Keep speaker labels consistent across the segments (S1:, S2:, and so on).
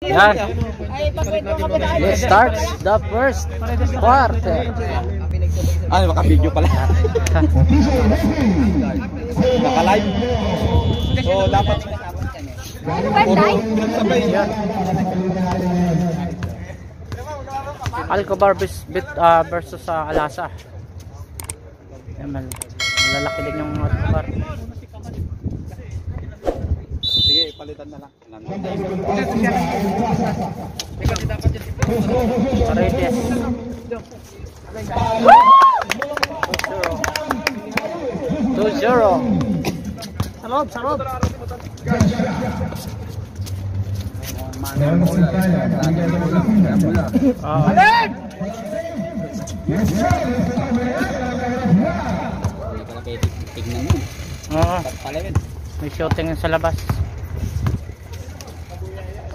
S1: Yan. It starts the first quarter.
S2: Ano, maka-video pala. Naka-live. So, dapat.
S1: Alcobar bit, ah, versus sa Alasa. Yan, mal malalaki din yung Alcobar.
S2: Palitan na lang.
S1: Paredes. 2-0. Sarap, sarap. Ah.
S2: Tignan mo.
S1: Oo. May shooting sa labas.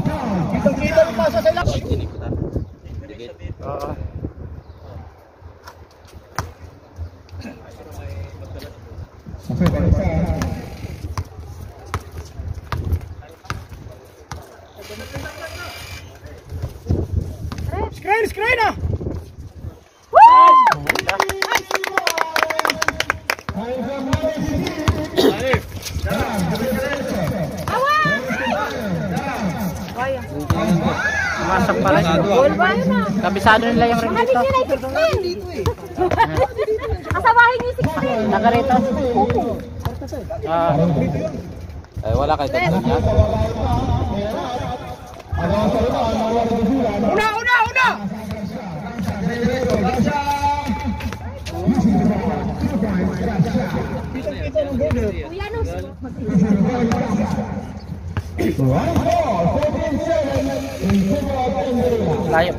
S2: Kitang-kita pa sa sila.
S1: Oo.
S2: Screen, screen ah!
S1: Pumasok pala yun. Kabisado nila yung ring dito.
S3: Kasabahin niyo si Karen.
S1: Taga rito. Ah,
S2: Eh, wala kayo tatlo niya. Una, una, una!
S3: Kuya, no?
S1: Layu.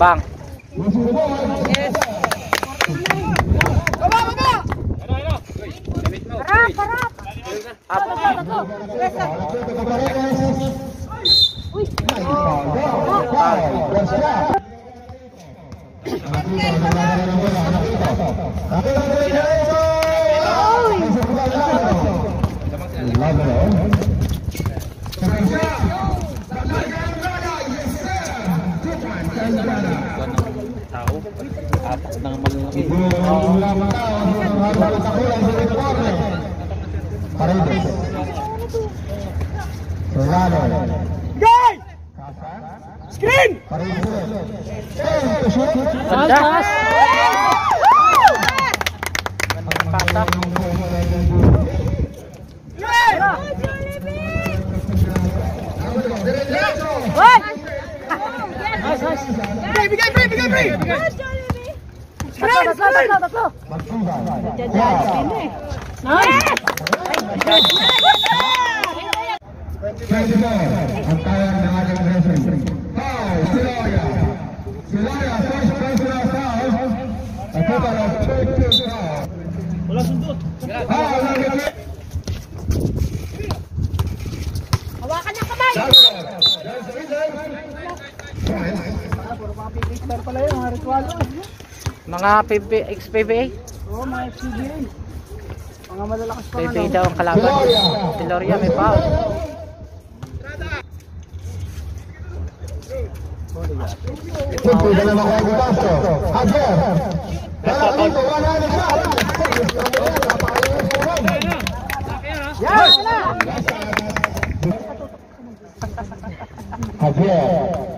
S1: Bang. Yes. Harap, harap. Apa?
S2: Baba, baba!
S3: Parap, parap.
S1: Up.
S3: Uy.
S2: Tao. Atak ng malaki. Guy! Screen!
S1: Ganda. Patak.
S2: Bigay, bigay, bigay, bigay, bigay! Screen, screen!
S3: Hawakan
S1: Mga PB, ex-PBA.
S2: Oo, mga FCBA. Mga malalakas pa
S1: PBA daw ang kalaban. Si Loria may foul.
S4: Napakaganda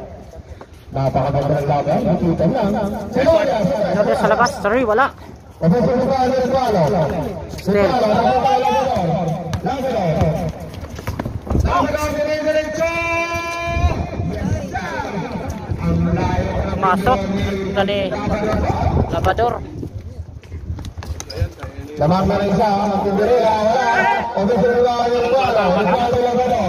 S4: ng laban, bututan lang. Siloria,
S1: Loria sa labas. Sorry, wala.
S4: Professor Lugano, Lugano.
S1: Still. Masok. Tani. Labador.
S4: Lamang na rin siya, magtindiriya, wala. Professor Lugano, Lugano. Lugano, Lugano.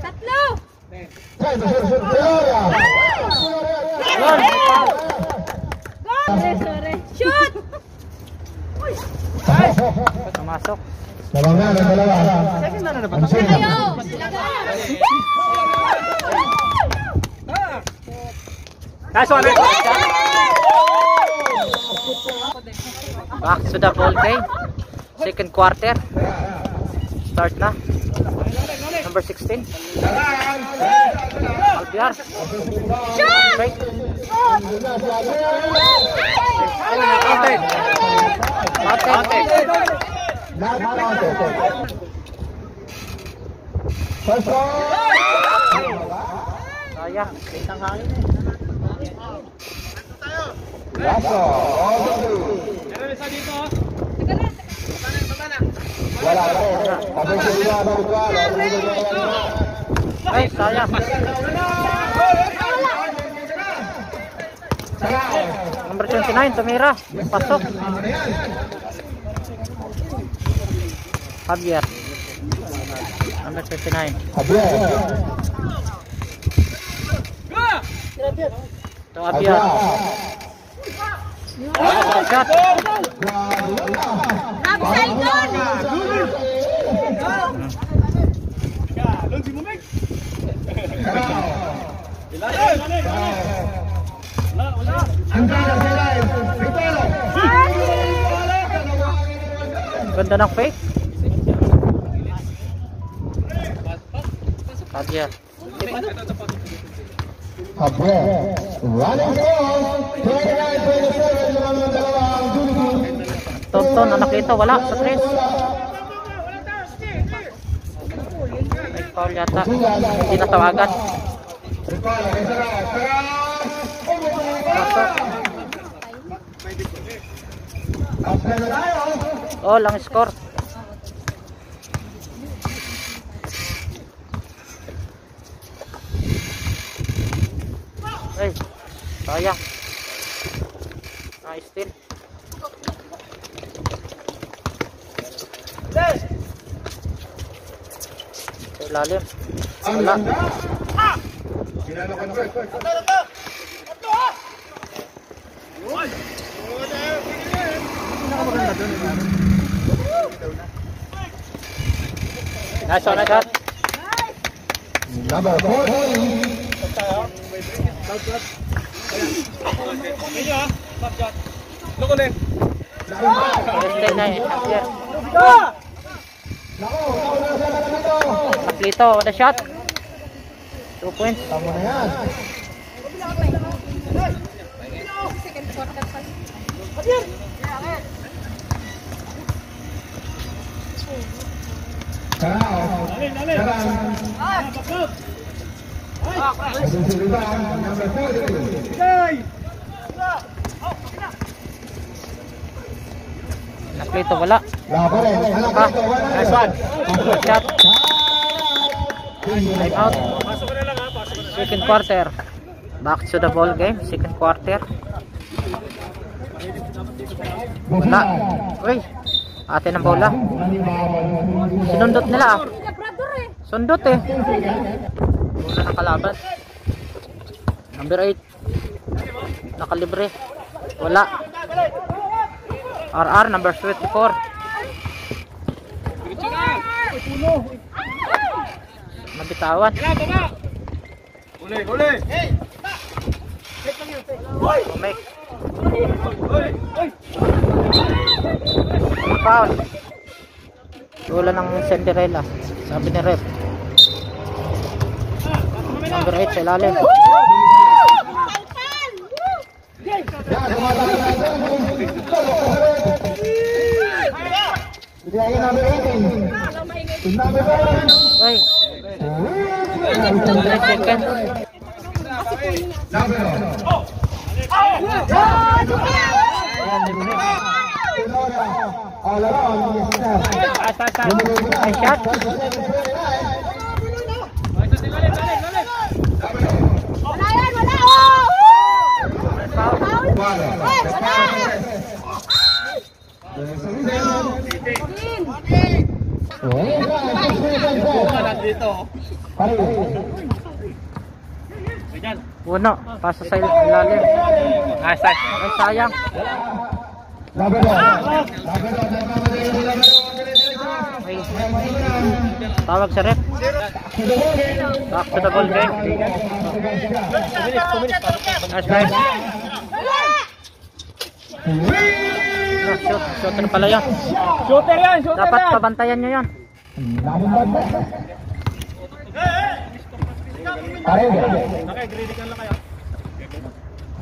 S3: Tatlo!
S2: Time to shoot
S1: foul.
S3: Sorry, sorry. Shoot!
S1: Pumasok.
S2: Dalawang na, dalawa. Ang sino?
S3: Kayo!
S1: Nice one, nice one. Back to the ball game. Second quarter. Start na. Number 16. Albiar. Straight. Counted. Counted.
S2: Counted. First one.
S1: Sayang.
S2: Last one. All the way. Wala pa rin. Pabigyan nila ang bukal.
S1: Ay, sayang. Number 29, tumira. Pasok. Javier. Number 29.
S2: Javier.
S1: Ito, Javier. Shot.
S3: Upside down!
S1: Ganda ng fake. Javier.
S2: Javier. Running goal. 29-27 naman ang dalawang.
S1: Tonton, anak ito, wala sa tres. Foul yata. Hindi natawagan. Pasok. Oh, lang score. Ay, sayang. Nice steal. Ilalim. Wala. Nice one, shot.
S2: Number 14.
S1: Stay na eh. Javier. Kaplito, the shot. Two points.
S2: Tama na yan. Sarao. Susunod number 30.
S1: Kaplito, wala.
S2: Rin. Alam
S1: Pa.
S2: ko, wala
S1: Nice one. Shot. Time out. Second quarter. Back to the ball game. Second quarter. Wala. Uy. Ate ng bola. Sinundot nila ah. Sundot eh. Bola ng kalaban. Number 8. Nakalibre. Wala. RR number 24. Nabitawan.
S5: Uli, uli!
S1: Make. Foul. Wala ng Cinderella. Sabi ni Rep. Number 8 sa ilalim.
S2: Bigyan niya number 18. Number 14.
S1: Uy. 3 seconds.
S2: Number All
S3: yan,
S2: Pareho.
S1: Uno, pasa sa il- ilalim. Ay, say- ay sayang. Ay, tawag sa ref. Back to the ball game. Nice play. Ah, shoot, shooter pala yun.
S5: Shooter yan, shooter
S1: Dapat
S5: yan.
S1: pabantayan nyo yun.
S2: Daming banda. Pareho.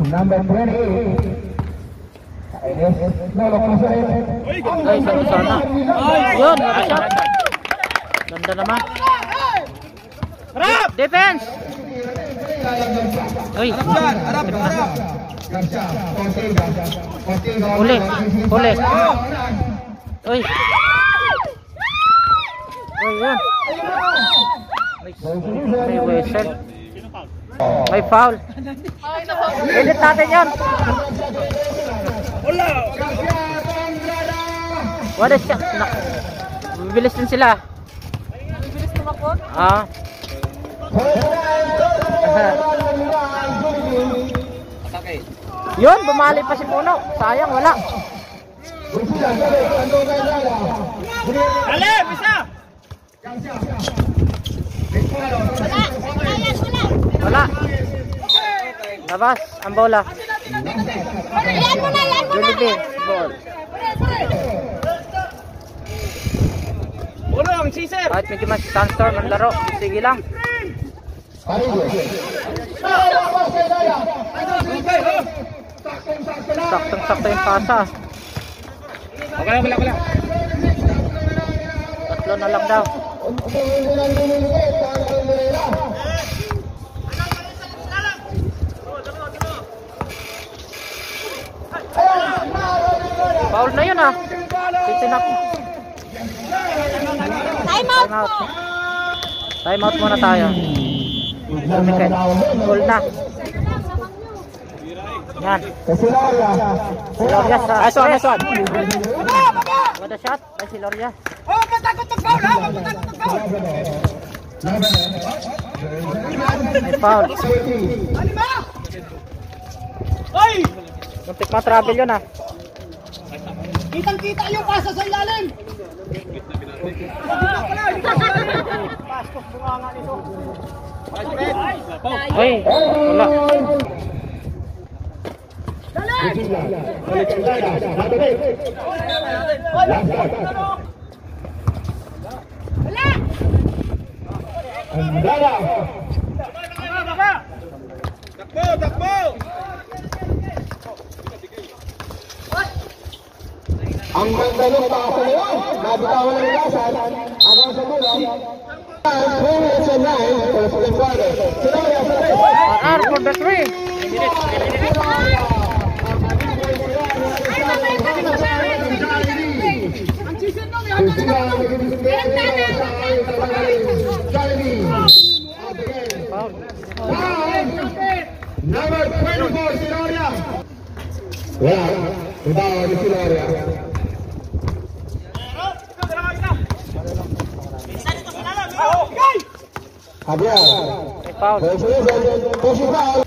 S2: Number 20. Ines. Lolo Consuelo.
S1: Ay, sa sana. Yun, shot. Ganda naman.
S5: Harap!
S1: Defense! Uy.
S2: Ortega. Ortega.
S1: huli, huli. Uy. Uy, yun. May, whistle. May foul. Edit natin yan. What is shot? Nak Bibilis din sila.
S3: Bilis tumakot.
S1: Ah. Yun, bumali pa si Puno. Sayang, wala.
S5: Alim, isa!
S3: Wala.
S1: Labas, ang bola.
S3: Yan mo na, yan mo na.
S1: Ball.
S5: Ulong, siser!
S1: Kahit medyo mas sandstorm ang laro, sige lang. Saktong-sakto yung pasa.
S5: Okay wala, wala.
S1: Tatlo na lang daw. Foul na yun ah.
S3: Time out
S1: Time out.
S3: po.
S1: Time out muna tayo. Lumiket. Goal na. Yan.
S2: Kasi Laura.
S1: Si Loria sa...
S5: Aso, aso.
S1: What a shot. Ay, si Loria.
S5: Oh, matakot ng foul, ha? Matakot ng foul!
S1: May foul.
S5: Alima! Ay!
S1: Muntik mga travel yun ah.
S5: Kitang-kita yung pasa sa ilalim!
S1: Ay, wala.
S5: Takbo, takbo!
S2: Ang ganda ng pasa na yun. Nabitawan ng lasan. Hanggang sa mula. Three minutes and nine for the second quarter. Sa tres.
S1: RR for the three. Foul.
S2: Number 24, Sinaria. Wala. Ibawa ni Sinaria. Javier.
S1: May foul.
S2: Resolution. Push it down.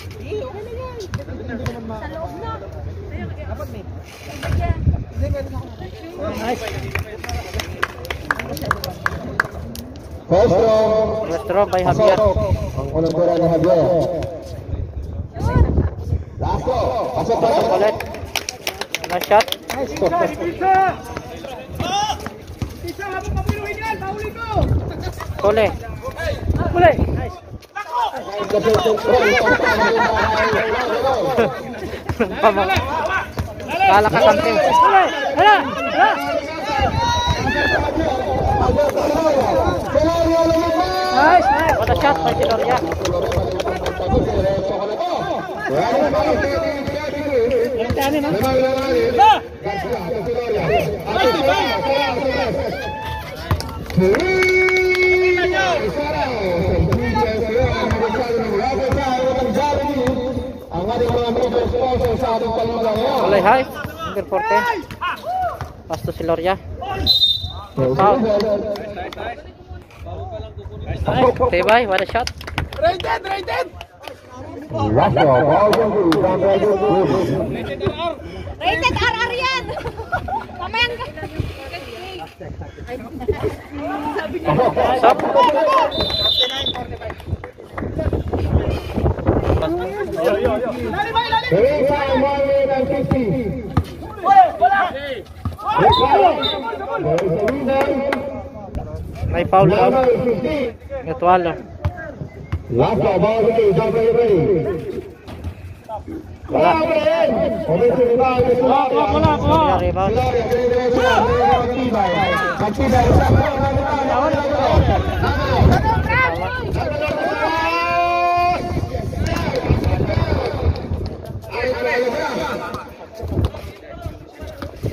S2: Costro.
S1: Restro by Javier.
S2: Ang unang tira ni Javier. Lasto. Pasok pa rin.
S1: Ulit. Nice shot.
S5: Pisa! Oh! Pisa, habang papiruhin yan! Pauli ko!
S1: Huli.
S5: Huli! Nice!
S1: Kala ka kampi.
S5: Hala! Nice! Nice!
S1: What a shot by si Loria.
S2: Ngayon.
S1: Ulay high. Number 14. Pasto si Loria. Foul. Tibay, what a shot.
S5: Rated, rated!
S2: Last ball, ball one two, John Rated, good.
S3: Rated RR yan! Mamayang ka.
S1: Stop.
S2: Three time, one minute and fifty. There is a reason.
S1: May foul foul.
S2: Number fifteen.
S1: Gatwalo.
S2: Last ball, ball one two, John Rated, ready. Wala pa rin. Commission rebound, Sularia.
S1: Wala rebound.
S2: Sularia, ganyan sila. Magtibay. Magtibay.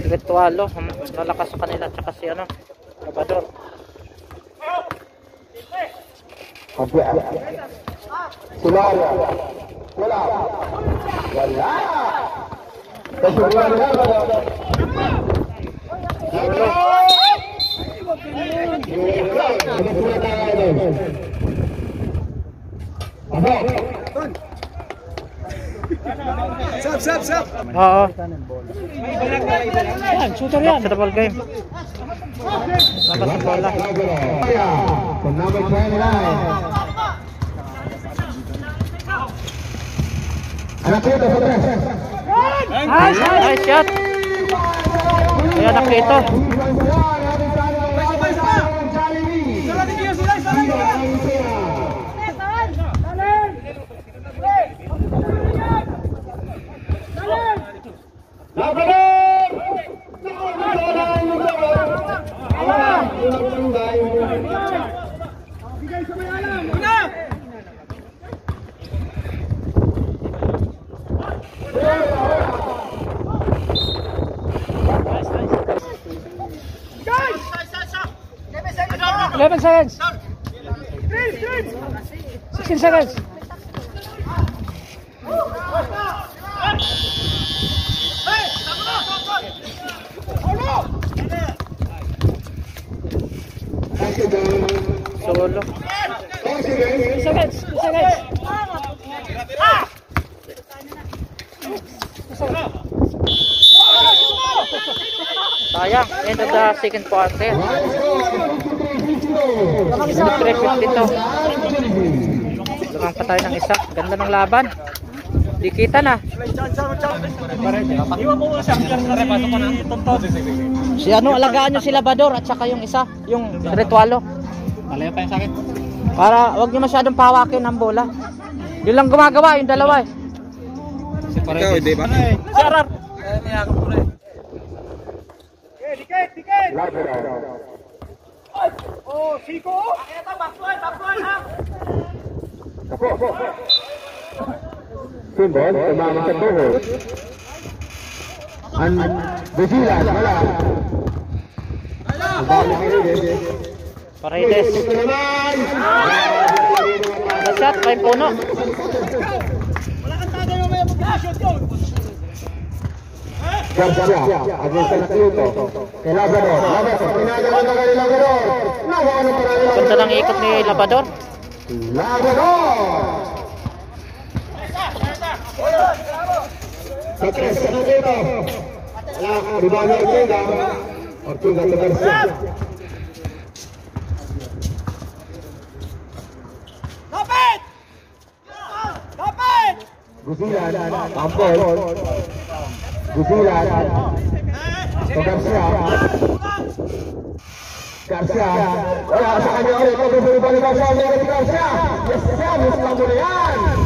S1: Gatwalo. Hmm, Lalakas sa kanila. Tsaka si ano. Labador.
S2: Sularia. Wala. Wala. Kasi wala na wala.
S5: Sap, sap, sap.
S1: Oo. Yan, shooter yan. Sa ball game. Dapat sa bola.
S2: From number 29.
S1: Nice shot! Ayan, nakita.
S5: 11 seconds. 16 seconds.
S1: Solo.
S5: Seconds! Seconds!
S1: Sayang. End of the second quarter. Minute 3.50 to. Lumang pa tayo ng isa. Ganda ng laban. Di kita na. Si ano, alagaan nyo si Labador at saka yung isa, yung Ritualo. Malayo pa yung sakit. Para wag nyo masyadong pawakin ang bola. Yun lang gumagawa, yung dalawa eh.
S5: Ikaw, di ba?
S1: Si Arar.
S5: Tiket! Oh, Siko! Ito, backline, backline ha!
S2: Simbol, tumama sa tuhod. An Busilan, wala.
S1: Paredes. Shot? May puno.
S5: Wala kang tagay mo may mag-shoot yun!
S2: Garcia, Nakiuto. Kay Lazaro. Lazaro, pinagano na kay Lazaro. Nawa na para ni
S1: Ganda ng ikot ni Labador.
S2: Lazaro. Sa tres, sa Nakiuto. Wala, ribano Ortega. Ortega sa Garcia.
S5: Kapit! Kapit!
S2: Gusilan, Ampol. Gusilan. Sa Garcia. Garcia. Wala sa kanya ulit. Pag-usuli pa ni Garcia. Meron si Garcia. Yes, Garcia. Yes, lang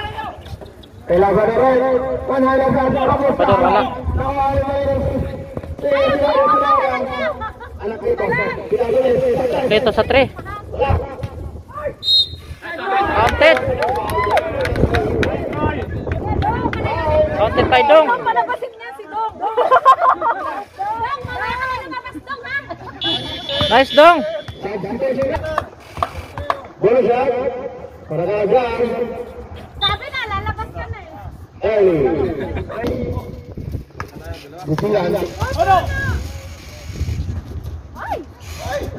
S2: Kay Labrador, one hand.
S1: Labrador, wala.
S2: Anak ito, pinagalis.
S1: Dito sa 3. counted. Counted by Dong.
S3: Palabasin niya si Dong. Dong, mamaya ka na lumabas, Dong, ha?
S1: Nice Dong.
S2: Bonus shot. Para kagad.
S3: Sabi na, lalabas ka na eh.
S2: Early. Busilan.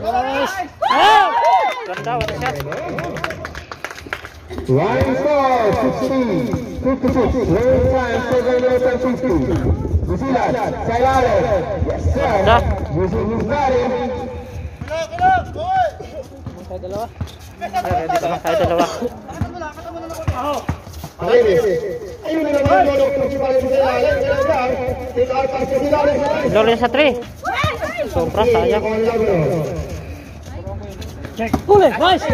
S1: Oh! Ganda, what a shot.
S2: Line score 60. 56. Roll time 7 minutes and 50. Busilan. Sailare. Yes sir. His body.
S1: Ay, ready naman tayo dalawa.
S2: Malinis. Ayun na naman. Lolo. Principal sa Sailare. Sailare. Take out pass sa Sailare.
S1: Lolo sa 3. Sobra, sayang.
S2: On Labrador.
S1: Huli, nice.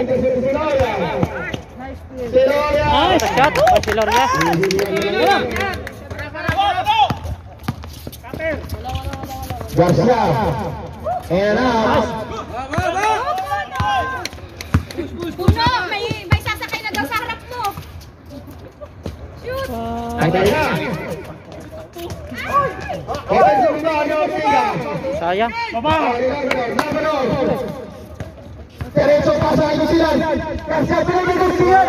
S2: Siloria.
S1: What a shot. Oh, si Loria.
S2: Garcia. And out.
S3: Puno, may, may sasakay na daw sa harap mo. Shoot!
S2: Antay na. Offensive rebound, Ortiga.
S1: Sayang.
S2: Derecho pasa kay Gusilan. Garcia, pinagay Garcia.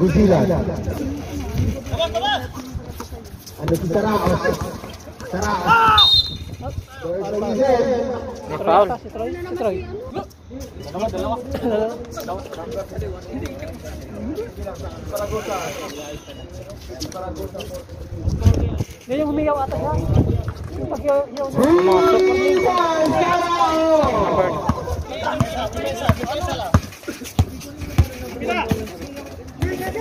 S1: Wala.
S2: Garcia, ayun.
S1: Sayang, may foul.
S2: Wala na may foul. Ito, ito, ito, ito.
S1: 2 points ba yan nakrito? Parang medyo madilim na.
S2: Gusilan. Ano si Sarao? Sarao.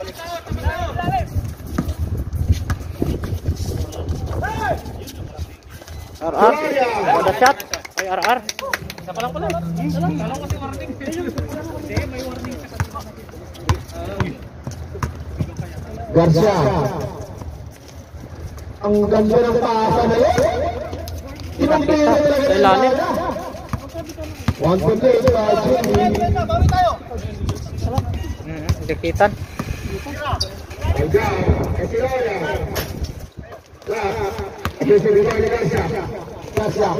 S1: May foul. Number. RR. What a shot. Ay, RR.
S2: Garcia. Ang ganda ng pasa na yun. Ibang pera talaga
S1: Sa ilalim.
S2: One to take by Jimmy.
S1: Mm, hindi kitan.
S2: Ayan. Kasiloya. Ito si Vitor ni Garcia. Garcia.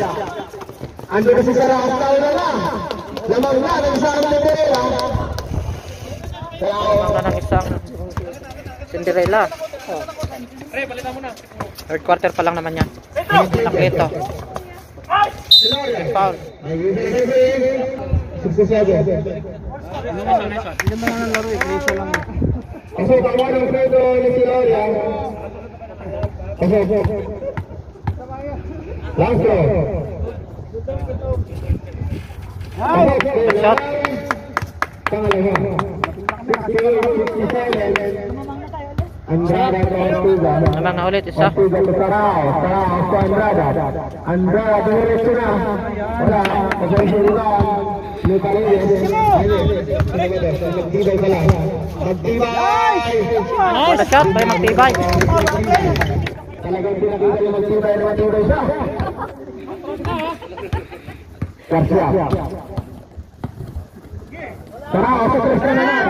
S2: Ando na si Sarah. Tayo na lang. Lamang na ng isang Cinderella. Kaya
S1: Mga ng isang Cinderella. Third quarter pa lang naman yan. Nakito. Foul.
S2: Kasi tawa ng Fredo ni Siloria. Kasi, Langso.
S1: Good shot.
S2: Pangalawa. 16-57. Andrada Tortuga.
S1: Nalang na ulit isa.
S2: Tortuga to Sarao. Sarao to Andrada. Andrada, dumiretso na. Wala. Magtibay pala. Magtibay!
S1: What a shot by Magtibay.
S2: Talagang pinakita niya magtibay na matibay siya. Garcia. Sarao, sa tres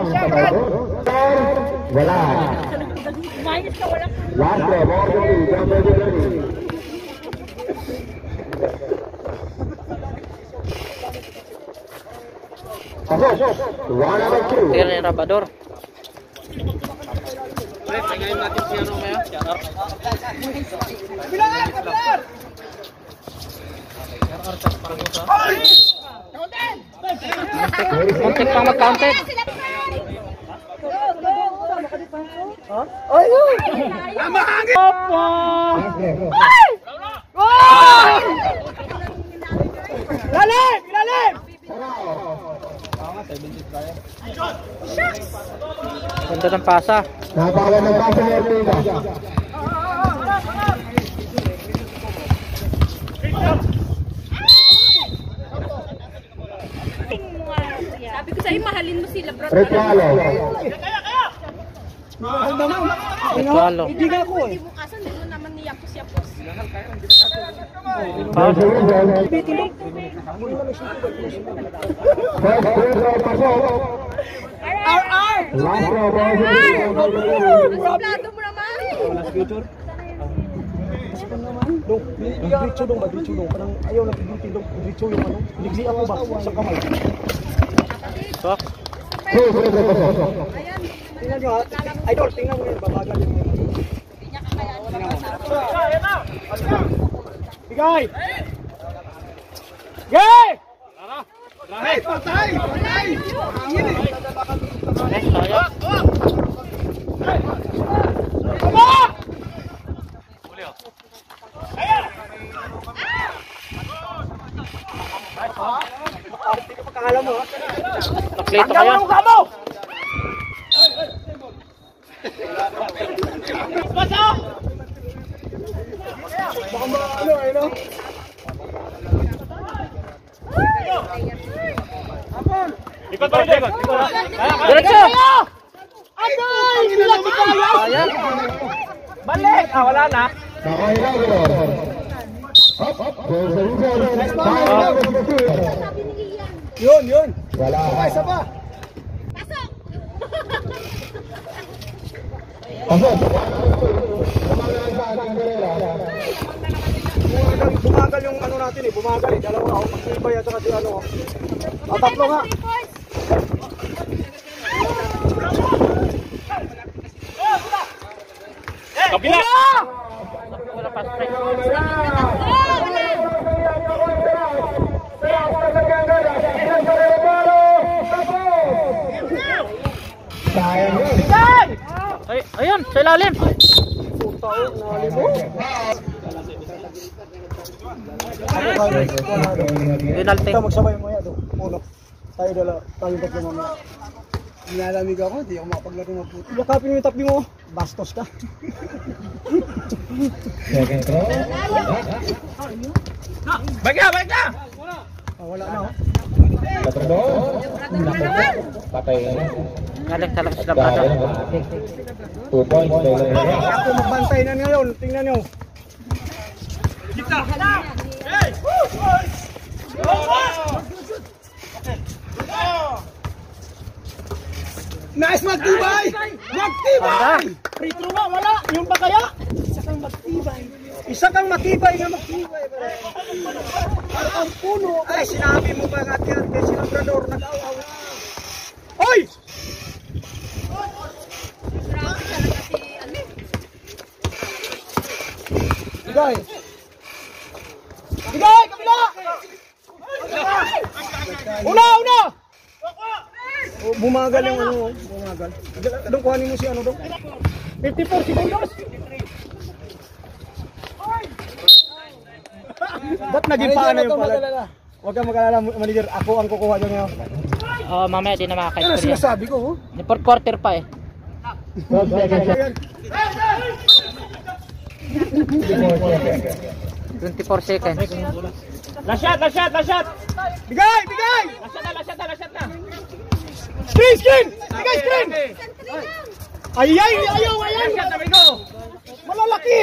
S2: ang sabado. Wala. Last play, ball to two, jump over the three. Pasok, one out of two.
S1: Tira ni Rabador. Muntik pang mag-counted.
S3: Sila
S5: Lalim! Lalim!
S1: Ganda ng pasa.
S2: Napakawa ng pasa ni Ortega.
S3: Sabi ko sa'yo, mahalin mo sila, bro.
S2: Retualo.
S1: Ritualo.
S5: Hindi nga ako eh.
S3: Bukasan, hindi mo naman niyapos-yapos.
S1: Foul.
S2: First throw pasok.
S5: RR!
S2: Last throw pasok.
S3: Suplado mo naman.
S5: Yung diretso dong ba? Diretso dong. Parang ayaw na pigutin dong. Diretso yung ano. Ako ba? Sa kamay.
S2: Two free throw pasok.
S5: Tingnan nyo ha. Idol, tingnan! Patay! Patay! Patay!
S1: Eh, sayang.
S5: Pakakala mo ha.
S1: Naklito ka yan.
S5: mukha mo! Baka ma ano eh no?
S1: Diretso!
S5: Agay! Sila si Kaya!
S1: Sayang.
S5: Balik! Ah, wala na.
S2: Nakailang ito. Hop, hop. Goal sa result. Five minutes to shoot.
S5: Yun, yun.
S2: Wala.
S5: Isa pa.
S3: Pasok!
S2: Pasok. Kumagal sa ating karera.
S5: Bumagal, bumagal yung ano natin eh. Bumagal eh. Dalawa ako. Magtibay at saka si ano. Ah, tatlo nga. Kabila!
S1: Wala pa. Ay, ayun, sa ilalim. Penalty.
S5: Ito magsabay mo yan. Uno. Tayo dala. Tayo tatlo mamaya. Nilalamig ako. Hindi ako makapaglaro mabuti. Yakapin mo yung tapi mo. Bastos ka.
S2: Second throw.
S5: Ah, wala na oh.
S2: Labrado. Patay na.
S1: Galing talaga sila brado.
S2: Two points. Na.
S5: Ako magbantay na ngayon. Tingnan nyo. Nice magtibay! Magtibay! Free throw nga, wala. Yung ba kaya? Isa kang magtibay. Isa kang matibay na magtibay. Para ang puno. Ay, sinabi mo ba nga yan kay Sinabrador nag-awaw. Hoy! Bigay! Bigay! Kabila! Una! Una! Oh, bumagal yung ano, bumagal. Doon kuhanin mo si ano doon. 54 seconds. Ba't naging paano yung pala? Huwag kang mag-alala, manager. Ako ang kukuha dyan ngayon.
S1: Oh, mamaya di na
S5: Ano
S1: makaka-score yan.
S5: sinasabi ko, oh?
S1: Di fourth quarter pa eh.
S2: Twelve seconds.
S5: Ayan.
S1: 24 seconds.
S5: Last shot, last shot, last shot! Bigay, bigay! Last shot na, last shot na, last shot na! Screen, screen! Bigay, screen! Ay, ay, ayaw, ayaw! Last shot, sabi ko! Malalaki!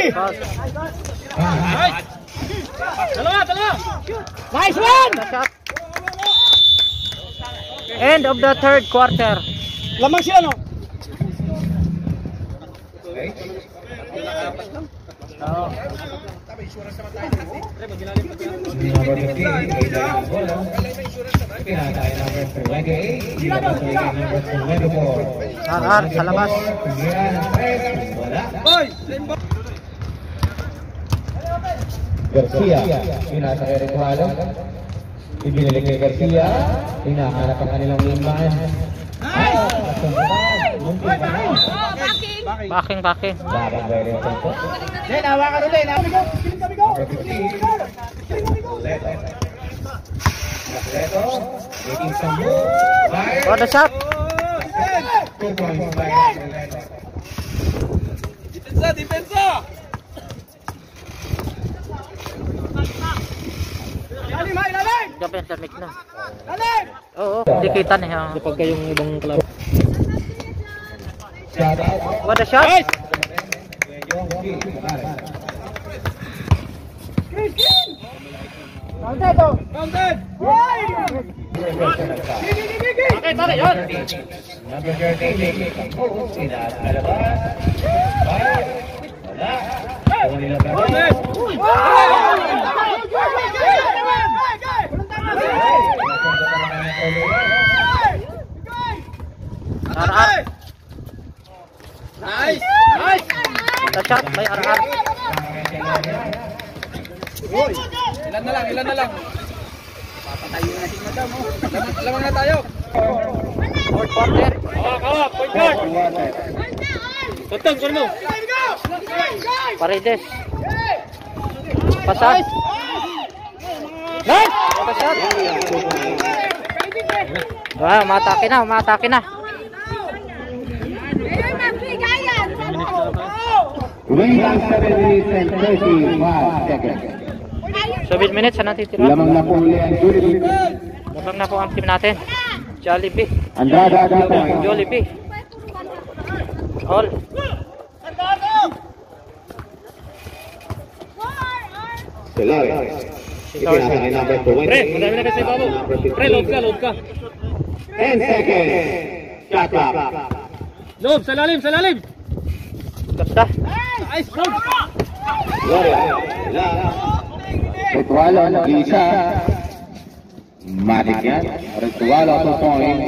S5: Dalawa, dalawa! Nice one!
S1: The shot. End of the third quarter.
S5: Lamang si ano?
S1: RR sa labas.
S5: Hoy!
S2: Garcia, pinasa kay Recualo. Ibinalik kay Garcia. Hinahanap ang kanilang wingman. Ay! Muntik pa na.
S3: Oh,
S6: violation po.
S7: Len. Amigo, kiling amigo.
S6: Leto, making some move. Fire.
S1: What a shot!
S6: Two points by Leto.
S7: Lalim, ha, ilalim.
S1: Diyan pa yan sa mic na.
S7: Lalim.
S1: Oo, hindi kita niya.
S8: Kapag kayong ibang club.
S1: What a shot!
S7: Counted, oh. Counted. Hoy! Gigi, gigi, gigi.
S1: Okay, tara, yun!
S6: Number 13, compose. Pinakalabas. Fire. Wala. Kung nilabas.
S1: RR.
S7: Nice! Nice!
S1: A shot by RR.
S7: Ilan na lang, ilan na lang. Papatayo na si Madam, oh. Lamang, lamang na tayo.
S1: Fourth quarter.
S8: Tantang, kung mo?
S1: Paredes. Pasas. Nice! What a shot! Wow, umatake na, umatake na.
S6: 7 minutes and 35 seconds.
S1: 7 minutes na natitira.
S6: Lamang na po uli ang Jollibee.
S1: Labang na po ang team natin. Jollibee.
S6: Andrada, 2 points.
S1: Jollibee. All.
S6: Dolores. Ipinasa kay number 20.
S8: Pre, madami na kasi babo. Pre, load ka, load ka.
S6: 10 seconds. Shot clock.
S8: Load, sa lalim, sa lalim.
S1: Ganda.
S8: Ritual of
S6: Glisha Madigan Ritual of the Point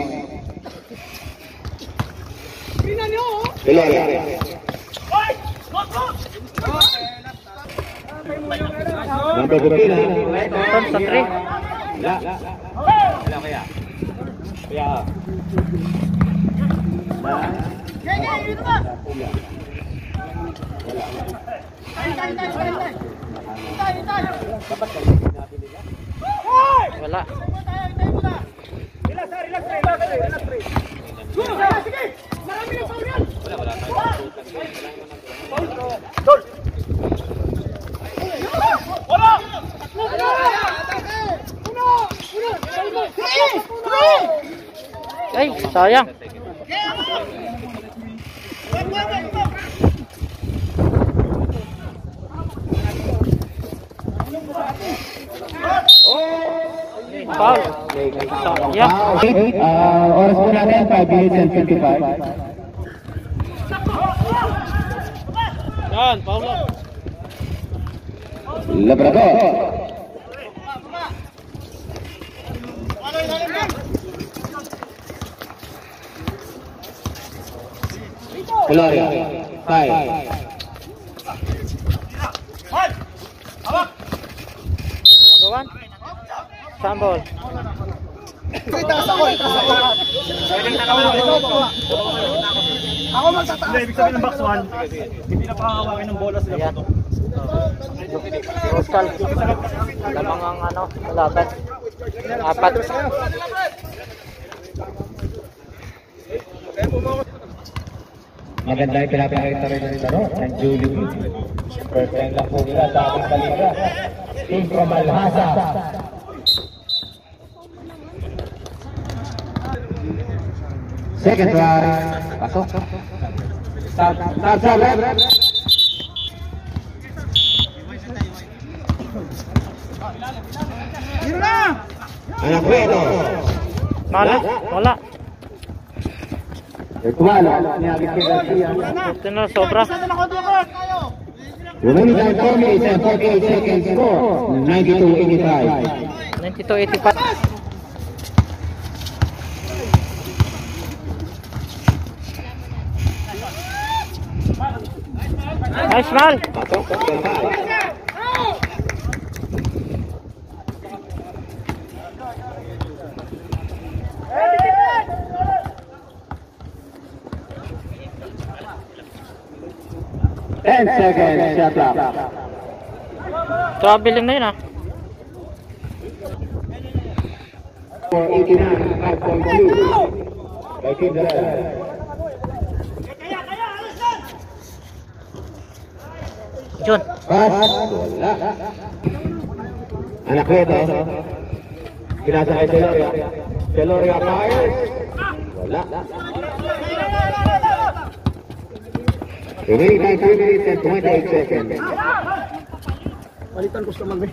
S6: Sampai berapa? Tonton setri. Ya. Ya kaya. Ya. Nah. Ya ya itu mah. Wala. Ritualo, isa. Matik yan. Ritualo, 2 points. Gloria. Number 15.
S1: Ton sa 3.
S6: Wala.
S1: Wala. Ay, sayang. Foul. Sayang.
S6: Okay, uh, oras po natin, 5 minutes and 55.
S8: Yan, Paulo.
S6: Labrador. Gloria. Five.
S1: Magawan. Sambol.
S7: Itaas ako, itaas ako. Ako magtataas.
S8: Hindi, ibig sabihin ng box 1, hindi na pakakawakin ng bola sila.
S1: Ayan. Pascal. Lamang ang ano, laban. Apat.
S6: Maganda yung pinapakita rin ng laro ng Julie. First time lang po nila sa ating baliga. Team from Alhasa. Second try. Pasok. Start, start, start.
S7: Hiro na!
S6: Anacueto.
S1: Wala. Wala.
S6: Ritualo. Niagit kay Garcia.
S1: Ito na, sobra.
S7: Saan na konti ako?
S6: Remaining time 4 minutes and 48 seconds score. 92-85.
S1: 92-85. Nice, Mal.
S6: Pasok. 10 seconds, shut up.
S1: Traveling na yun ah.
S6: For 89, 5.2. By Team Pass. Wala. Anak ko ito. Pinasakay si Loria. Si Loria fires. Wala. Remaining by 3 minutes and 28 seconds.
S7: Palitan ko sa magbe.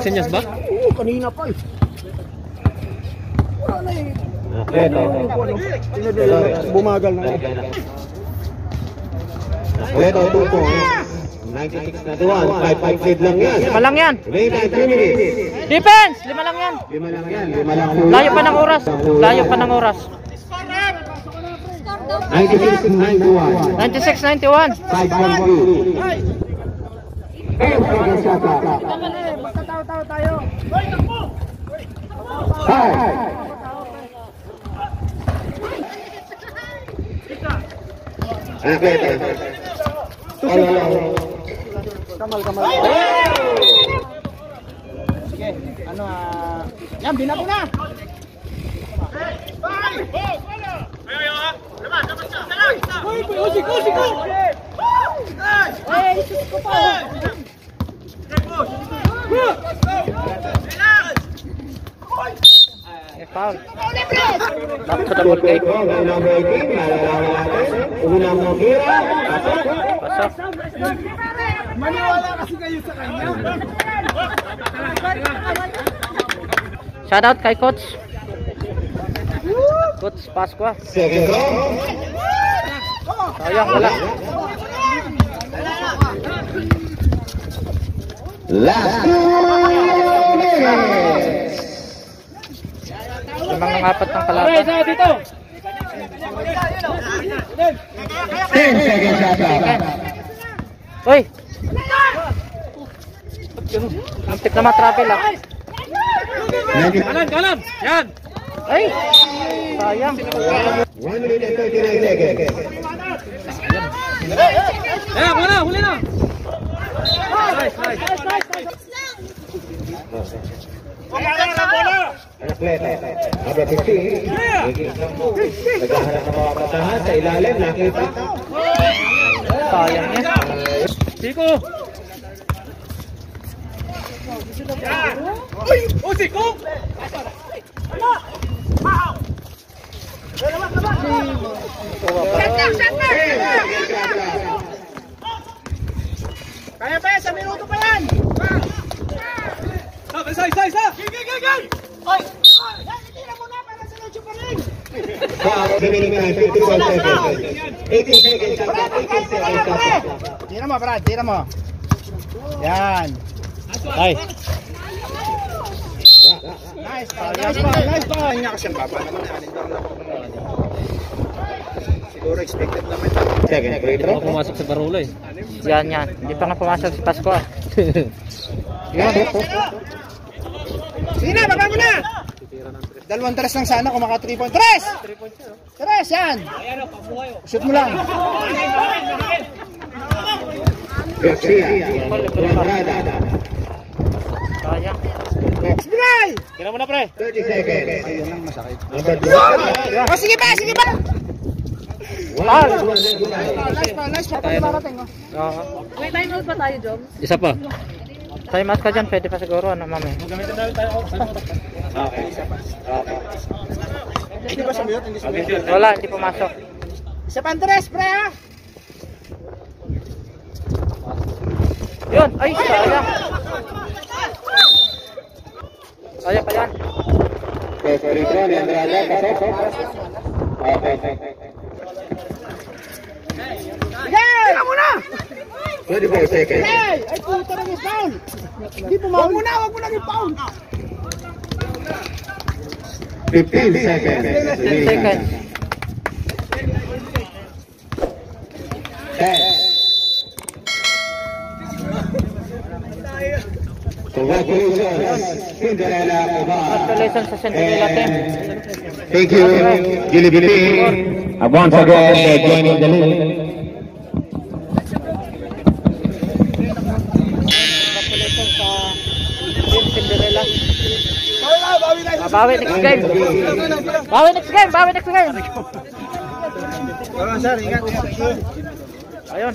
S8: Senyas ba?
S7: Oo, kanina pa eh. Wala na eh.
S6: Ito.
S7: Bumagal na eh.
S6: Anak ko ito, 2 points. 96 na duwan. 5-5 lead lang yan.
S1: Lima lang yan.
S6: Remaining by 3 minutes.
S1: Defense! Lima lang yan.
S6: Lima lang yan. Lima lang
S1: Layo pa ng oras. Layo pa ng oras.
S6: 96 91.
S1: 96-91.
S6: 5.2. 10 seconds shot up.
S7: Magkatawa-tawa tayo.
S6: Five. Anak ko ito. All along.
S7: Kamal, kamal. Sige, ano ah... yan, binato na. Uy, usik, usik, usik! Ay, sus ko pa.
S1: Eh, foul. Dapat sa double game.
S6: Ito, number 18. Malalaman natin. Unang mukira.
S1: Pasok.
S7: Maniwala kasi kayo sa kanya.
S1: Shoutout kay Coach. Coach Pasqua.
S6: Second round.
S1: Sayang, wala.
S6: Last two minutes.
S1: Limang ng apat ng kalaban.
S8: dito!
S6: 10 seconds up.
S1: Uy! Antik na matravel ah.
S6: 90
S8: Kanan, kanan! Yan!
S1: Ay! Sayang.
S6: 1 minute and 39 seconds.
S8: Yan, wala, huli na! Nice, nice!
S6: Number 15. Naghahanap ng mga batahan sa ilalim. Nakita.
S1: Sayang yan.
S8: Siko! Uy! Usik ko!
S7: Kaya pa yan, sa minuto pa yan.
S8: Isa, isa, isa, isa! Gay, gay!
S7: Oy! Tira mo, Brad. Tira mo. Yan.
S1: Ay.
S7: Nice pa. Nice pa. Nice pa. Hindi na kasi ang baba naman. Siguro expected naman.
S6: Second free throw.
S8: Pumasok sa Barolo eh.
S1: Yan yan. Hindi pa nga pumasok si Pasqua.
S7: Yan. Sige na. Dalawang tres lang sana kung maka 3 point. Tres! Tres, yan. Shoot mo lang.
S6: Garcia. Lambrada.
S1: Sayang.
S7: Binay!
S8: Kira mo na pre!
S6: 30 seconds. Number 2.
S7: O, sige pa, sige pa.
S1: Wala.
S7: Nice pa, nice pa. Pag marating, oh.
S3: May time out ba tayo, Jom?
S8: Isa pa.
S1: Time out ka dyan. Pwede pa siguro. Ano, mami?
S7: Hindi ba sa mute? Hindi sa mute.
S1: Wala. Hindi pumasok.
S7: Isa pa, Andres, pre, ha?
S1: Yun. Ay, sayang. Sayang pa yan.
S6: First free throw ni Andrada. Pasok. Okay.
S7: Sige! Tira mo na!
S6: 24 seconds.
S7: Hey! Ay, puta na yung foul! Hindi po Wag mo na, wag mo na yung foul!
S6: 15 seconds.
S1: 10 seconds.
S6: 10. Congratulations, Cinderella Obar.
S1: Congratulations sa Cinderella team.
S6: Thank you, Gilibili. Once again, joining the league.
S1: Bawi
S7: next game. Bawi next game, bawi next game. Ayun.